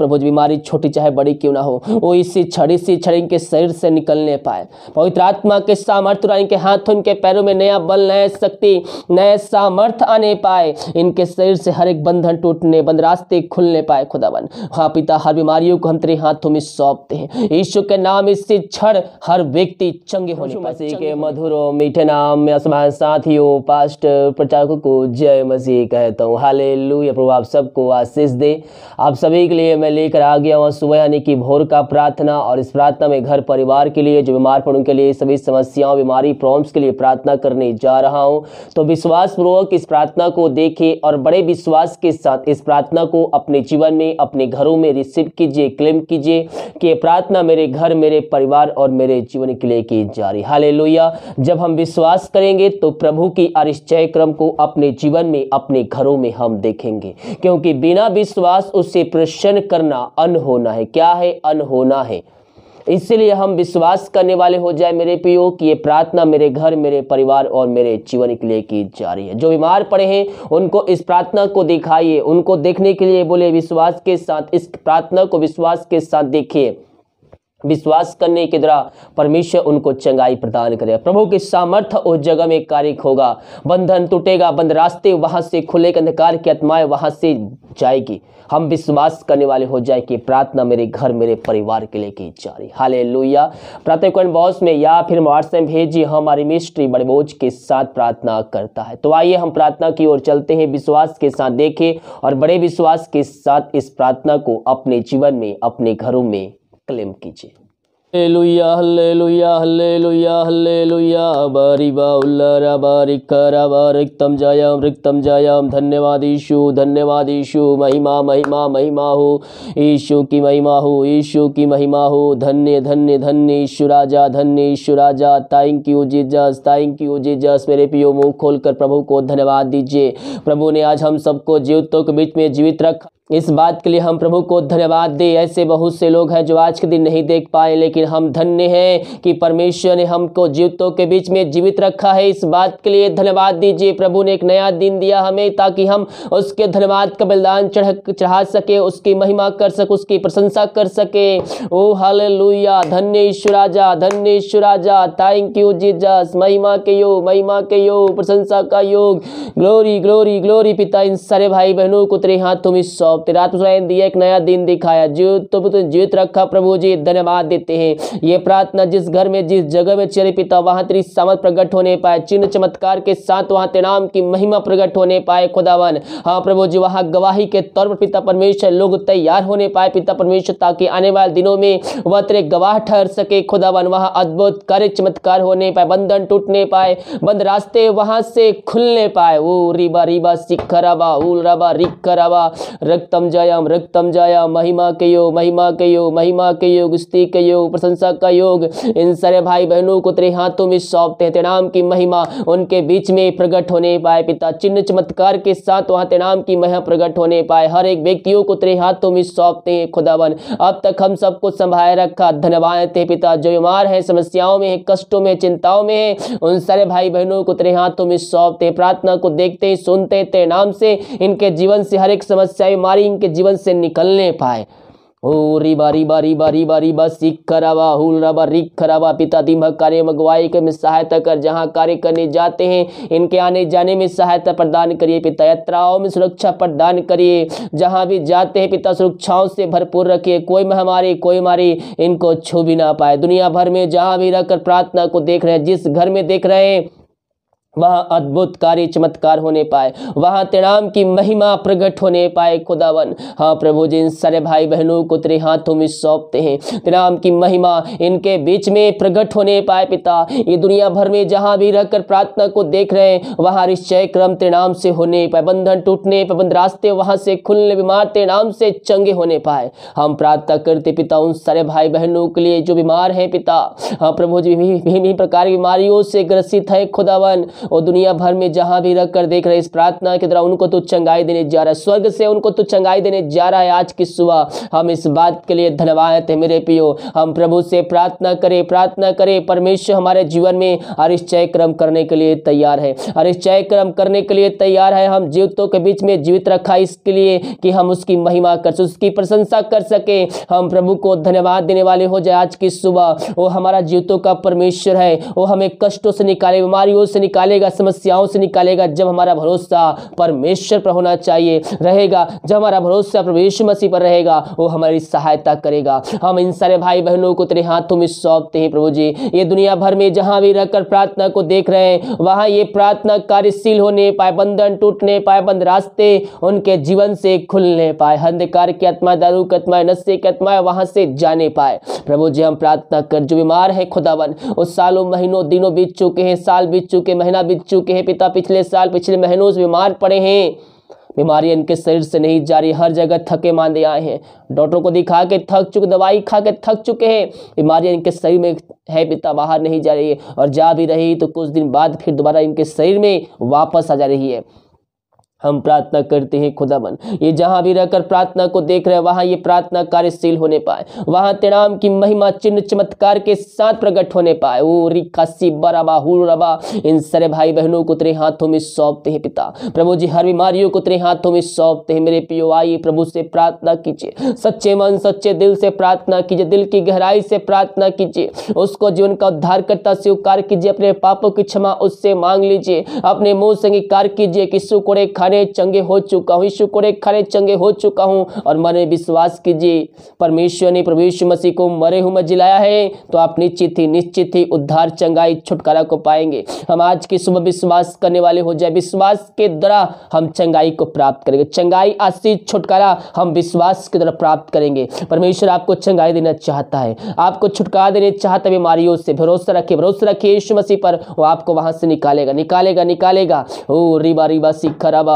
प्रभु जी बीमारी छोटी चाहे बड़ी क्यों ना हो वो इसी छड़ी इसी छड़ी इनके शरीर से निकलने पाए। पवित्र आत्मा के सामर्थ्य इनके हाथों इनके पैरों में नया बल नया शक्ति नए सामर्थ्य आने पाए। इनके शरीर से हर एक बंधन टूटने बंद रास्ते खुलने पाए खुदावन। हाँ पिता हर बीमारियों को हम तेरे हाथों में सौंपते हैं। यीशु के नाम इससे क्षण हर व्यक्ति चंगे होने मसीह के मधुर और मीठे नाम में असमान साथियों पास्टर प्रचारकों को जय मसीह कहता हूँ। हाले प्रभु आप सबको आशीष दे। आप सभी के लिए मैं लेकर आ गया हूँ। सुबह यानी कि भोर का प्रार्थना और इस प्रार्थना में घर परिवार के लिए, जो बीमार पड़, उनके लिए सभी समस्याओं, बीमारी प्रॉब्लम्स के लिए प्रार्थना करने जा रहा हूँ। तो विश्वास पूर्वक इस प्रार्थना को देखें और बड़े विश्वास के साथ इस प्रार्थना को अपने जीवन में, अपने घरों में रिसीव कीजिए क्लेम कीजिए कि ये प्रार्थना मेरे घर, मेरे परिवार और मेरे जीवन के लिए की जा रही हाले जब हम विश्वास करेंगे तो प्रभु की अरिश्चय क्रम को अपने जीवन में, अपने घरों में हम देखेंगे। क्योंकि बिना विश्वास उससे प्रश्न करना अनहोना है। क्या है? अनहोना है। इसलिए हम विश्वास करने वाले हो जाए मेरे पियो कि ये प्रार्थना मेरे घर, मेरे परिवार और मेरे जीवन के लिए की जा रही है। जो बीमार पड़े हैं, उनको इस प्रार्थना को दिखाइए। उनको देखने के लिए बोले, विश्वास के साथ, इस प्रार्थना को विश्वास के साथ देखिए। विश्वास करने के द्वारा परमेश्वर उनको चंगाई प्रदान करे। प्रभु के सामर्थ्य उस जगह में कार्य होगा। बंधन टूटेगा, बंद रास्ते वहाँ से खुले अंधकार की आत्माएँ वहाँ से जाएगी। हम विश्वास करने वाले हो जाए कि प्रार्थना मेरे घर, मेरे परिवार के लिए की जा रही। हाले लोहिया प्रातः बॉस में या फिर व्हाट्सएप भेजिए हमारी मिस्ट्री बड़े बोझ के साथ प्रार्थना करता है। तो आइए हम प्रार्थना की ओर चलते हैं। विश्वास के साथ देखें और बड़े विश्वास के साथ इस प्रार्थना को अपने जीवन में, अपने घरों में क्लेम कीजिए। Hallelujah, hallelujah, hallelujah, hallelujah. बारिबा उल्लारा बारिकरा बारिकतम Jayam रिक्तम Jayam. धन्यवाद ईशु धन्यवाद ईशु। महिमा महिमा महिमा हो। ईशु की महिमा हो ईशु की महिमा हो। धन्य धन्य धन्य ईशु राजा धन्य ईशु राजा। Thank you Jesus thank you Jesus मेरे पियो मुँह खोलकर प्रभु को धन्यवाद दीजिए। प्रभु ने आज हम सबको जीवितों के बीच में जीवित रखा। इस बात के लिए हम प्रभु को धन्यवाद दे। ऐसे बहुत से लोग हैं जो आज के दिन नहीं देख पाए, लेकिन हम धन्य हैं कि परमेश्वर ने हमको जीवितों के बीच में जीवित रखा है। इस बात के लिए धन्यवाद दीजिए। प्रभु ने एक नया दिन दिया हमें ताकि हम उसके धन्यवाद का बलिदान चढ़, चढ़ा सके, उसकी महिमा कर सके, उसकी प्रशंसा कर सके। ओ हाल धन्य ईश्वराजा धन्य ईश्वराजा थैंक यू जीजस महिमा के योग, महिमा के योग, प्रशंसा का योग। ग्लोरी ग्लोरी ग्लोरी पिता इन सारे भाई बहनों को तेरे हाथों में सौंप तेरा तुझे दिया एक नया दिन दिखाया। तो जीवित रखा प्रभु जी, धन्यवाद देते हैं। ये प्रार्थना जिस घर में, जिस जगह में चले पिता, वहाँ तेरी समत प्रकट होने पाए। चिन्ह चमत्कार के साथ की महिमा प्रकट होने पाए, खुदावन। हाँ प्रभु जी, वहाँ गवाही के तौर पर पिता परमेश्वर लोग तैयार होने पाए। पिता परमेश्वर, ताकि आने वाले दिनों में वह तेरे गवाह ठहर सके। खुदावन, वहाँ अद्भुत कार्य चमत्कार होने पाए, बंधन टूटने पाए, बंद रास्ते वहाँ से खुलने पाए। वो रिबा रिबा सिखराबा रिखराबा रक्त रक्तम जयम रक्तम जयम। महिमा के योग महिमा के योग महिमा के योग स्त्री के योग प्रशंसा का योग। इन सारे भाई बहनों को तेरे हाथों में सौंपते हैं, तेरे नाम की महिमा उनके बीच में प्रकट होने पाए। पिता, चिन्ह चमत्कार के साथ वहाँ तेरे नाम की महिमा प्रकट होने पाए। हर एक व्यक्तियों को तेरे हाथों में सौंपते हैं, खुदावन। अब तक हम सबको संभाले रखा। धन्यवाद थे पिता, जो बीमार है, समस्याओं में है, कष्टों में चिंताओं में है, उन सारे भाई बहनों को तेरे हाथों में सौंपते प्रार्थना को देखते हैं, सुनते हैं, तेरे नाम से इनके जीवन से हर एक समस्या बीमारी बीमारी इनके जीवन से निकलने पाए। ओ, रिबा रिबा रिबा रिबा रिबा, सीख खराबा हुल, रबा रिक खराबा पिता दिमक कार्य मगवाई में सहायता कर, जहाँ कार्य करने जाते हैं, इनके आने जाने में सहायता प्रदान करिए, पिता, यात्राओं में सुरक्षा प्रदान करिए, जहाँ भी जाते हैं, पिता, सुरक्षाओं से भरपूर रखिए, कोई महामारी कोई मारी इनको छू भी ना पाए। दुनिया भर में जहाँ भी रहकर प्रार्थना को देख रहे हैं, जिस घर में देख रहे हैं वहाँ अद्भुत कार्य चमत्कार होने पाए। वहाँ तेराम की महिमा प्रकट होने पाए, खुदावन। हाँ प्रभु जी इन सारे भाई बहनों को तेरे हाथों में सौंपते हैं तेराम की महिमा इनके बीच में प्रकट होने पाए पिता। ये दुनिया भर में जहाँ भी रहकर प्रार्थना को देख रहे हैं, वहाँ निश्चय क्रम तेनाम से होने पाए। बंधन टूटने बंद रास्ते वहाँ से खुलने, बीमार तेनाम से चंगे होने पाए। हम प्रार्थना करते पिता, उन सारे भाई बहनों के लिए जो बीमार हैं पिता। हाँ प्रभु जी विभिन्न प्रकार की बीमारियों से ग्रसित है खुदावन। वो दुनिया भर में जहाँ भी रख कर देख रहे इस प्रार्थना के द्वारा उनको तो चंगाई देने जा रहा है। स्वर्ग से उनको तो चंगाई देने जा रहा है आज की सुबह। हम इस बात के लिए धन्यवाद है मेरे पियो हम प्रभु से प्रार्थना करें प्रार्थना करें। परमेश्वर हमारे जीवन में अरिश्चय क्रम करने के लिए तैयार है। अरिश्चय क्रम करने के लिए तैयार है। हम जीवितों के बीच में जीवित रखा इसके लिए कि हम उसकी महिमा कर उसकी प्रशंसा कर सके। हम प्रभु को धन्यवाद देने वाले हो जाए आज की सुबह। वो हमारा जीवितों का परमेश्वर है। वो हमें कष्टों से निकाले, बीमारियों से निकालेगा, समस्याओं से निकालेगा जब हमारा भरोसा परमेश्वर पर होना चाहिए, रहेगा। जब हमारा भरोसा यीशु मसीह पर रहेगा, वो हमारी सहायता करेगा। हम इन सारे भाई बहनों को तेरे हाथों में सौंपते हैं प्रभु जी। ये दुनिया भर में जहाँ भी रहकर प्रार्थना को देख रहे हैं, वहाँ ये प्रार्थना कार्यशील होने पाए, बंधन टूटने पाए, बंद रास्ते उनके जीवन से खुलने पाए, अंधकार की आत्मा, दारू की आत्मा, नशे की आत्मा वहाँ से जाने पाए। प्रभु जी, हम प्रार्थना कर, जो बीमार है खुदावन उस सालों, महीनों, दिनों बीत चुके हैं, साल बीत चुके महीना बीत चुके हैं, पिता पिछले साल पिछले महीनों से बीमार पड़े हैं। बीमारी इनके शरीर से नहीं जा रही, हर जगह थके मांदे आए हैं। डॉक्टर को दिखा के थक चुके, दवाई खा के थक चुके हैं। बीमारी इनके शरीर में है, पिता बाहर नहीं जा रही है। और जा भी रही तो कुछ दिन बाद फिर दोबारा इनके शरीर में वापस आ जा रही है। हम प्रार्थना करते हैं खुदाबन ये जहाँ भी रहकर प्रार्थना को देख रहे हैं, वहाँ ये प्रार्थना कार्यशील होने पाए। वहाँ तेनाम की महिमा, चिन्ह, चमत्कार के साथ प्रकट होने पाए। ओ रिकासी बराबा हुल रबा। इन सारे भाई बहनों को तेरे हाथों में सौंपते हैं पिता। प्रभु जी, हर बीमारियों को तेरे हाथों में सौंपते हैं। मेरे पियो आइए प्रभु से प्रार्थना कीजिए। सच्चे मन, सच्चे दिल से प्रार्थना कीजिए। दिल की गहराई से प्रार्थना कीजिए। उसको जीवन का उद्धार करता स्वीकार कीजिए। अपने पापों की क्षमा उससे मांग लीजिए। अपने मुँह से कीजिए कि सुकुड़े खड़े चंगे हो चुका हूँ यीशु कोड़े खड़े चंगे हो चुका हूँ और मैंने विश्वास कीजिए। परमेश्वर ने प्रभु यीशु मसीह को मरे हुए जिलाया है तो आप निश्चित ही निश्चित ही उद्धार, चंगाई, छुटकारा को पाएँगे। हम आज की सुबह विश्वास करने वाले हो जाए। विश्वास के द्वारा हम चंगाई को प्राप्त करेंगे। चंगाई, आशीष, छुटकारा हम विश्वास के द्वारा प्राप्त करेंगे। परमेश्वर आपको चंगाई देना चाहता है। आपको छुटकारा देना चाहता है, बीमारियों से भरोसा रखे भरोसा रखिए यीशु मसीह पर। वो आपको वहाँ से निकालेगा निकालेगा निकालेगा। ओ, रिबा रिबा।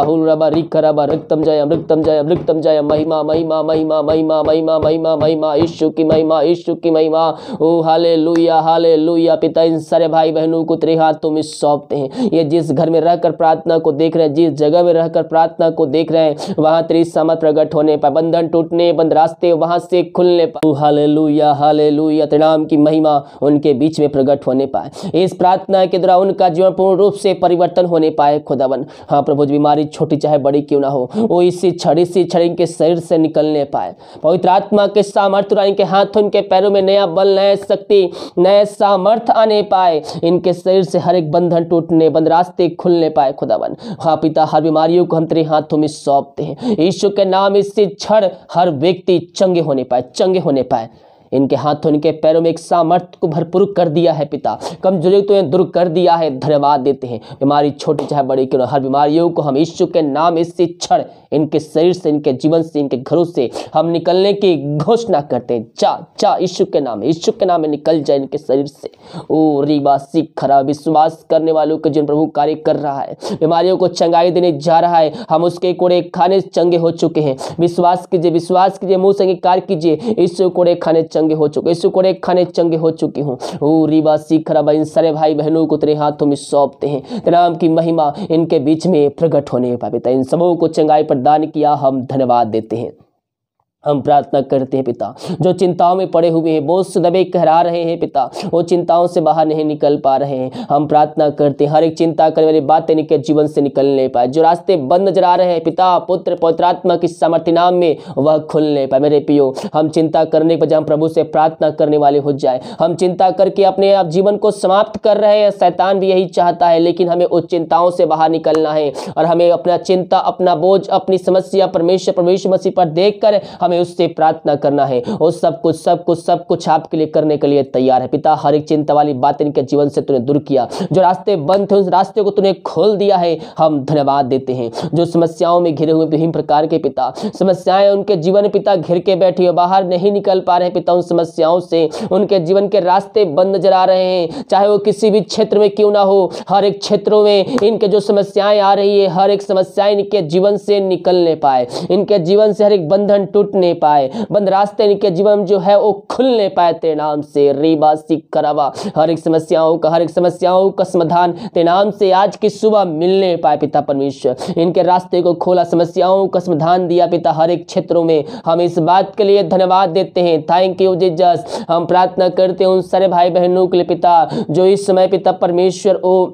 सिखराबा हुरबा रिखराबा रक्तम जय रक्तम जय रक्तम जय, महिमा महिमा महिमा महिमा महिमा महिमा महिमा, यीशु की महिमा, यीशु की महिमा। ओ हाले लुया हाले लुया पिता इन सारे भाई बहनों को तेरे हाथों में सौंपते हैं। ये जिस घर में रहकर प्रार्थना को देख रहे हैं, जिस जगह में रहकर प्रार्थना को देख रहे हैं, वहाँ तेरी समझ प्रकट होने पर, बंधन टूटने, बंद रास्ते वहाँ से खुलने पर। हाले लुया हाले लुया नाम की महिमा उनके बीच में प्रकट होने पाए। इस प्रार्थना के द्वारा उनका जीवन पूर्ण रूप से परिवर्तन होने पाए, खुदावन। हाँ प्रभु बीमारी छोटी चाहे बड़ी क्यों ना हो, वो इसी छड़ी सी छड़ी के शरीर से निकलने पाए। पवित्र आत्मा के सामर्थ्य इनके हाथों, इनके पैरों में नया बल, नया शक्ति नए सामर्थ्य आने पाए। इनके शरीर से हर एक बंधन टूटने, बंद रास्ते खुलने पाए, खुदावन। हाँ पिता, हर बीमारियों को हम तेरे हाथों में सौंपते हैं। यीशु के नाम इससे क्षण हर व्यक्ति चंगे होने पाए, चंगे होने पाए। इनके हाथों इनके पैरों में एक सामर्थ्य को भरपूर कर दिया है पिता। कमज़ोरी तो दूर कर दिया है, धन्यवाद देते हैं। बीमारी छोटी चाहे बड़ी क्यों हर बीमारियों को हम यीशु के नाम इससे क्षण, इनके शरीर से, इनके जीवन से, इनके घरों से हम निकलने की घोषणा करते हैं। चा चा यीशु के नाम यीशु के नाम में निकल जाए इनके शरीर से। ओ रीबा खरा विश्वास करने वालों के जीवन प्रभु कार्य कर रहा है। बीमारियों को चंगाई देने जा रहा है। हम उसके कोड़े खाने चंगे हो चुके हैं। विश्वास कीजिए विश्वास कीजिए, मुँह से कार्य कीजिए। इस कोड़े खाने चंगे हो चुके इसको एक खाने चंगे हो चुकी हूँ। ओ रीबा सिख इन सारे भाई बहनों को तेरे हाथों में सौंपते हैं। राम की महिमा इनके बीच में प्रकट होने पाता। इन सबों को चंगाई पर दान किया हम धन्यवाद देते हैं। हम प्रार्थना करते हैं पिता। जो चिंताओं में पड़े हुए हैं बोझ से दबे कहरा रहे हैं पिता। वो चिंताओं से बाहर नहीं निकल पा रहे हैं। हम प्रार्थना करते हैं, हर एक चिंता करने वाली बातें निकल जीवन से निकल नहीं पाए। जो रास्ते बंद नज़र आ रहे हैं पिता, पुत्र पौत्रात्मा की सामर्थ्य नाम में, वह खुल नहीं पाए। मेरे पियो हम चिंता करने पर हम प्रभु से प्रार्थना करने वाले हो जाए। हम चिंता करके अपने आप जीवन को समाप्त कर रहे हैं। शैतान भी यही चाहता है, लेकिन हमें उस चिंताओं से बाहर निकलना है। और हमें अपना चिंता, अपना बोझ, अपनी समस्या, परमेश्वर परमेश्वर मसीह पर देख कर हमें हमें उससे प्रार्थना करना है। और सब कुछ सब कुछ सब कुछ आपके लिए करने के लिए तैयार है। पिता, हर एक चिंता वाली बात इनके जीवन से तूने दूर किया। जो रास्ते बंद थे, उस रास्ते को तूने खोल दिया है। हम धन्यवाद देते हैं। जो समस्याओं में घिरे हुए विभिन्न प्रकार के पिता, समस्याएँ उनके जीवन पिता घिर के बैठी बाहर नहीं निकल पा रहे पिता, उन समस्याओं से उनके जीवन के रास्ते बंद नज़र आ रहे हैं। चाहे वो किसी भी क्षेत्र में क्यों ना हो, हर एक क्षेत्रों में इनके जो समस्याएँ आ रही है, हर एक समस्या इनके जीवन से निकलने पाए। इनके जीवन से हर एक बंधन टूटने टूटने पाए। बंद रास्ते इनके जीवन जो है, वो खुलने पाए तेरे नाम से। रीबा सिख करावा, हर एक समस्याओं का हर एक समस्याओं का समाधान तेरे नाम से आज की सुबह मिलने पाए पिता परमेश्वर। इनके रास्ते को खोला, समस्याओं का समाधान दिया पिता। हर एक क्षेत्रों में हम इस बात के लिए धन्यवाद देते हैं। थैंक यू जीजस हम प्रार्थना करते हैं उन सारे भाई बहनों के लिए पिता, जो इस समय पिता परमेश्वर ओ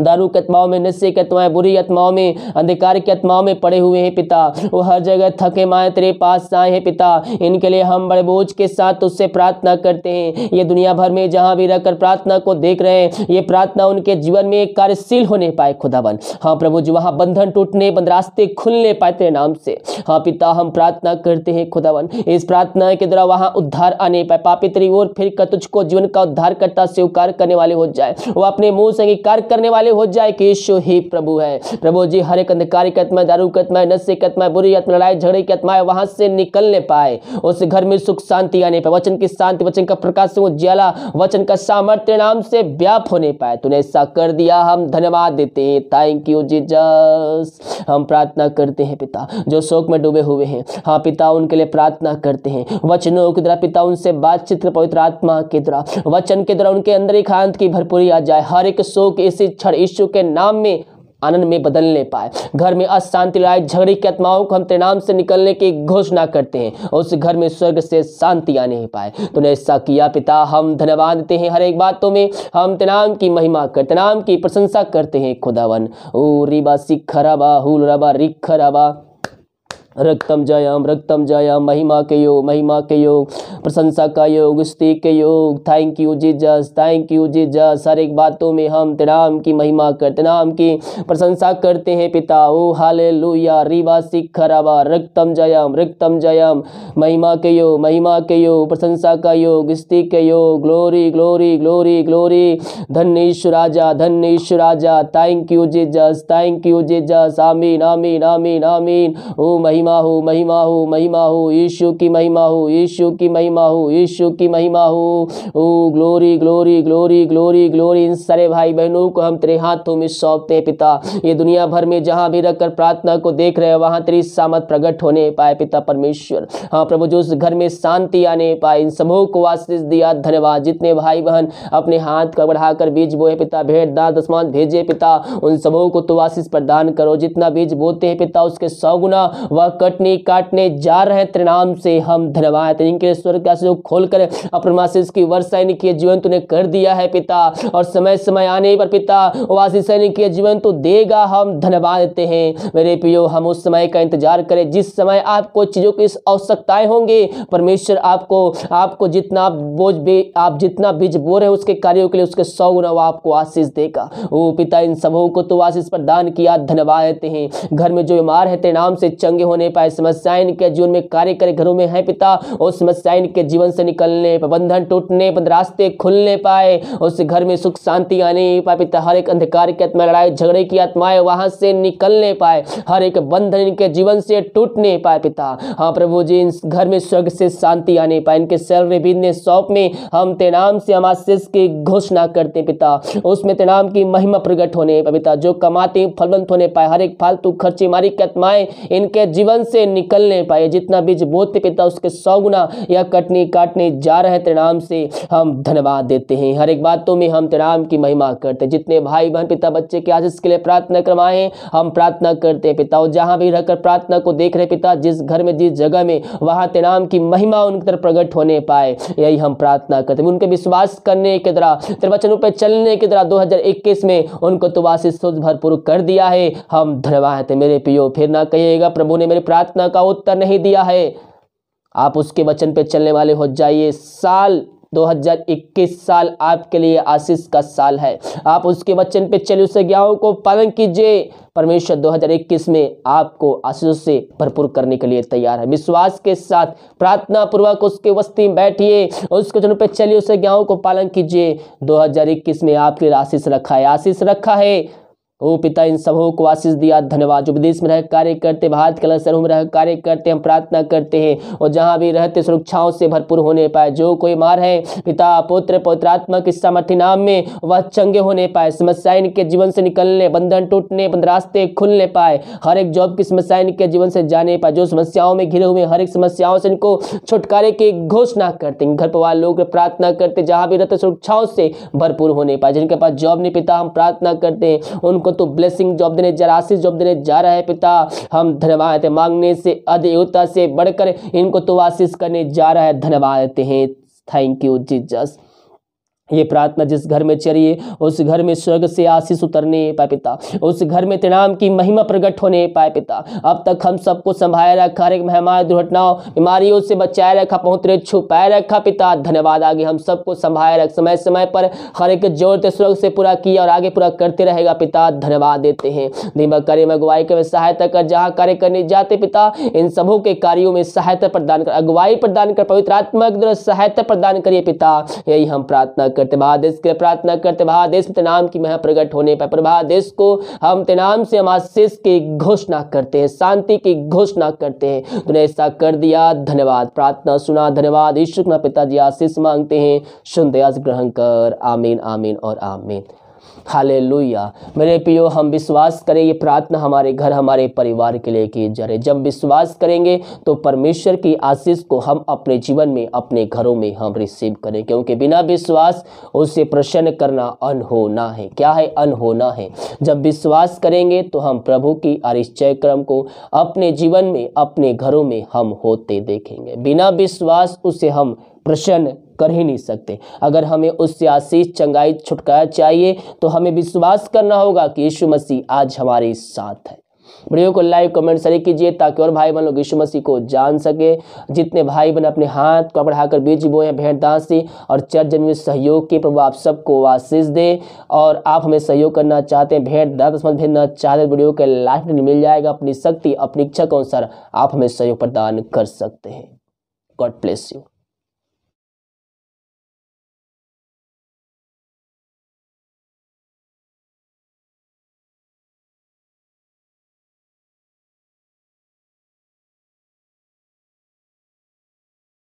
दारू की आत्माओं में नशे के आत्माएँ बुरी आत्माओं में, अंधकार की आत्माओं में पड़े हुए हैं पिता। वो हर जगह थके माए तेरे पास आए हैं पिता। इनके लिए हम बड़े बोझ के साथ उससे प्रार्थना करते हैं। ये दुनिया भर में जहाँ भी रहकर प्रार्थना को देख रहे हैं, ये प्रार्थना उनके जीवन में कार्यशील होने पाए, खुदावन। हाँ प्रभु जी, वहाँ बंधन टूटने, बंद रास्ते खुलने पाए तेरे नाम से। हाँ पिता, हम प्रार्थना करते हैं, खुदावन। इस प्रार्थना के द्वारा वहाँ उद्धार आने पाए। पापी तेरी ओर फिर तुझको जीवन का उद्धार करता स्वीकार करने वाले हो जाए। वो अपने मुँह से अंगीकार करने वाले हो जाए कि यीशु ही प्रभु है। प्रभु जी हर एक अंधकारी की आत्मा दारू की आत्मा नशे की आत्मा बुरी आत्मा लड़ाई, झगड़े की आत्मा वहाँ से निकलने पाए। उस घर में सुख, शांति आने पाए। वचन की शांति, वचन का प्रकाश उज्ज्वला वचन का सामर्थ्य नाम से व्याप होने पाए। तूने ऐसा कर दिया, हम धन्यवाद देते हैं। थैंक यू जीजस हम प्रार्थना करते हैं पिता, जो शोक में डूबे हुए हैं। हाँ पिता, उनके लिए प्रार्थना करते हैं। वचनों के द्वारा पिता, उनसे बातचीत पवित्र आत्मा के द्वारा। वचन के द्वारा उनके अंदर एक आनंद की भरपूरी आ जाए। हर एक शोक इसी क्षण यीशु के नाम में आनंद में बदलने पाए। घर में अशांति लड़ाई झगड़े की आत्माओं को हम तेरे नाम से निकलने की घोषणा करते हैं और उस घर में स्वर्ग से शांति आने ही पाए। तूने ऐसा किया पिता, हम धन्यवाद देते हैं हर एक बातों में हम तेरे नाम की महिमा करते नाम की प्रशंसा करते हैं खुदावन। ओ रिबा सिख रबा हुल रबा रिख रक्तम जयम रक्तम जयम, महिमा के योग, महिमा के योग, प्रशंसा का योग, स्तुति के योग। Thank you Jesus thank you Jesus हर एक बातों में हम तेराम की महिमा करते नाम की प्रशंसा करते हैं, पिता। ओ हाले लुया रीवा सिख रवा रक्तम जयम रक्तम जयम। महिमा के योग, महिमा के योग, प्रशंसा का योग, स्तुति के योग। ग्लोरी ग्लोरी ग्लोरी ग्लोरी धन्य ईश्वर राजा धन्य ईश्वर राजा। Thank you Jesus thank you Jesus आमीन आमीन आमीन आमीन ओ, महिमा हो महिमा हो महिमा हो यीशु की महिमा हो यीशु की महिमा हो यीशु की महिमा हो ओ glory glory glory glory glory इन सारे भाई बहनों को हम तेरे हाथों में सौंपते हैं, पिता। ये दुनिया भर में जहाँ भी रखकर प्रार्थना को देख रहे हैं, वहाँ तेरी सामत प्रकट होने पाए, पिता परमेश्वर। हाँ प्रभु, जो उस घर में शांति आने पाए, इन सबों को आशीष दिया, धन्यवाद। जितने भाई बहन अपने हाथ का बढ़ाकर बीज बोए, पिता, भेंट दास दसमान भेजे, पिता, उन सबों को तो आशीष प्रदान करो। जितना बीज बोते हैं, पिता, उसके सौ गुना वह कटने काटने जा रहे हैं। तेरे नाम से हम धन्यवाद इनके स्वर्ग का खोल कर अपने की वर्षा इनके जीवन तूने कर दिया है पिता। और समय समय आने पर पिता वो आशीष इनके जीवन तो देगा। हम धन्यवाद देते हैं। मेरे प्रियो, हम उस समय का इंतज़ार करें। जिस समय आपको चीज़ों की आवश्यकताएँ होंगे, परमेश्वर आपको आपको जितना बोझ बे आप जितना बीज बो रहे हैं, उसके कार्यों के लिए उसके सौ गुना वो आपको आशीष देगा। ओ पिता, इन सबों को तो आशीष प्रदान किया। धन्यवाद देते हैं। घर में जो बीमार है तेरे नाम से चंगे होने पाए, समस्याएँ इनके जीवन में कार्य करे घरों में है पिता उस समस्याएँ इनके जीवन से निकलने बंधन टूटने, बंद रास्ते खुलने पाए उस घर में सुख शांति आने पाए पिता। हर एक अंधकार की आत्मा, लड़ाई, झगड़े की आत्माएँ वहाँ से निकलने पाए, हर एक बंधन इनके जीवन से टूटने पाए पिता। हाँ प्रभु जी इन घर में स्वर्ग से शांति आने पाए, इनके सैलरी बिज़नेस शॉप में हम ते नाम से हम आशीष की घोषणा करते पिता। उसमें ते नाम की महिमा प्रकट होने पाए पिता, जो कमाते फलवंत होने पाए, हर एक फालतू खर्चे मारी की आत्माएँ इनके जीवन से निकलने पाए। जितना बीज बोते पिता उसके सौ गुना या कटने काटने जा रहे तेरे नाम से हम धन्यवाद देते हैं। हर एक बातों में हम तेरे नाम की महिमा करते जितने भाई बहन पिता बच्चे के आशीष के लिए प्रार्थना करवाए हम प्रार्थना करते हैं पिता और जहाँ भी रहकर प्रार्थना को देख रहे पिता, जिस घर में, जिस जगह में, वहाँ तेरे नाम की महिमा उनकी तरफ़ प्रकट होने पाए। यही हम प्रार्थना करते हैं। उनके विश्वास करने के द्वारा, तेरे वचनों पर चलने के द्वारा 2021 में उनको तो आशीष भरपूर कर दिया है। हम धन्यवाद मेरे पियो, फिर ना कहिएगा, प्रभु ने मेरी प्रार्थना का उत्तर नहीं दिया है। आप उसके वचन पे चलने वाले हो जाइए। साल 2021 साल आपके लिए आशीष का साल है। आप उसके वचन पे चलिए, उस ज्ञाओं को पालन कीजिए। परमेश्वर 2021 में आपको आशीषों से भरपूर करने के लिए तैयार है। विश्वास के साथ प्रार्थना पूर्वक उसके वस्ती में बैठिए। उसके वचन पे चलिए, उस ज्ञाओं को पालन कीजिए। 2021 में आपके लिए आशीष रखा है। आशीष रखा है। ओ पिता, इन सबों को आशीष दिया, धन्यवाद। जो विदेश में रह कार्य करते, भारत के शहरों में रह कार्य करते, हम प्रार्थना करते हैं, और जहाँ भी रहते, सुरक्षाओं से भरपूर होने पाए। जो कोई मार है, पिता, पुत्र पवित्रात्मा के सामर्थ्य नाम में, वह चंगे होने पाए। समस्याएँ इनके जीवन से निकलने, बंधन टूटने, बंद रास्ते खुलने पाए। हर एक जॉब की समस्या इनके जीवन से जाने पाए। जो समस्याओं में घिरे हुए, हर एक समस्याओं से इनको छुटकारे की घोषणा करते घर परिवार लोग प्रार्थना करते, जहाँ भी रहते, सुरक्षाओं से भरपूर होने पाए। जिनके पास जॉब नहीं, पिता, हम प्रार्थना करते हैं उनको तो ब्लेसिंग जॉब देने जा रहा आशीष जॉब देने जा रहा है पिता। हम धन्यवाद देते मांगने से अधिकता से बढ़कर इनको तो आशीष करने जा रहा है। धन्यवाद देते हैं। थैंक यू जीजस ये प्रार्थना जिस घर में चलिए उस घर में स्वर्ग से आशीष उतरने पाए पिता। उस घर में तेनाम की महिमा प्रकट होने पाए पिता। अब तक हम सबको संभाले रखा, हर एक मेहमान दुर्घटनाओं, बीमारियों से बचाए रखा पहुंचरे छुपाए रखा पिता। धन्यवाद, आगे हम सबको संभाले रख, समय समय पर हर एक जोड़ते स्वर्ग से पूरा किया और आगे पूरा करते रहेगा पिता। धन्यवाद देते हैं। दिमाग कार्य में अगुवाई के सहायता कर, जहाँ कार्य करने जाते पिता, इन सबों के कार्यों में सहायता प्रदान कर, अगुवाई प्रदान कर, पवित्र आत्मा की तरफ़ सहायता प्रदान करिए पिता। यही हम प्रार्थना करते महादेश के लिए प्रार्थना करते महादेश में नाम की महा प्रकट होने पर महादेश को हम तेनाम से हम आशीष की घोषणा करते हैं, शांति की घोषणा करते हैं। तूने ऐसा कर दिया, धन्यवाद। प्रार्थना सुना, धन्यवाद। ईश्वर पिताजी आशीष मांगते हैं। सुन दयास ग्रहण कर। आमीन आमीन और आमीन। हालेलुया। मेरे प्रियो, हम विश्वास करें, ये प्रार्थना हमारे घर, हमारे परिवार के लिए की जा रही जब विश्वास करेंगे तो परमेश्वर की आशीष को हम अपने जीवन में, अपने घरों में हम रिसीव करें, क्योंकि बिना विश्वास, उसे प्रसन्न करना अनहोना है। क्या है अनहोना है? जब विश्वास करेंगे तो हम प्रभु की अरिश्चय क्रम को अपने जीवन में, अपने घरों में हम होते देखेंगे। बिना विश्वास, उसे हम प्रसन्न कर ही नहीं सकते। अगर हमें उससे आशीष चंगाई छुटकारा चाहिए तो हमें विश्वास करना होगा कि यीशु मसीह आज हमारे साथ है। वीडियो को लाइक कमेंट शेयर कीजिए ताकि और भाई बहन लोग यीशु मसीह को जान सके। जितने भाई बहन अपने हाथ को बढ़ाकर बीज बोए हैं भेंट दासी और चर्च जन्म में सहयोग के प्रभु आप सबको आशीष दे और आप हमें सहयोग करना चाहते हैं भेंट दास मत भेजना चाहते हैं, वीडियो के लाइक मिल जाएगा। अपनी शक्ति अपनी इच्छा के अनुसार आप हमें सहयोग प्रदान कर सकते हैं। God bless you